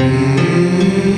Mm-hmm.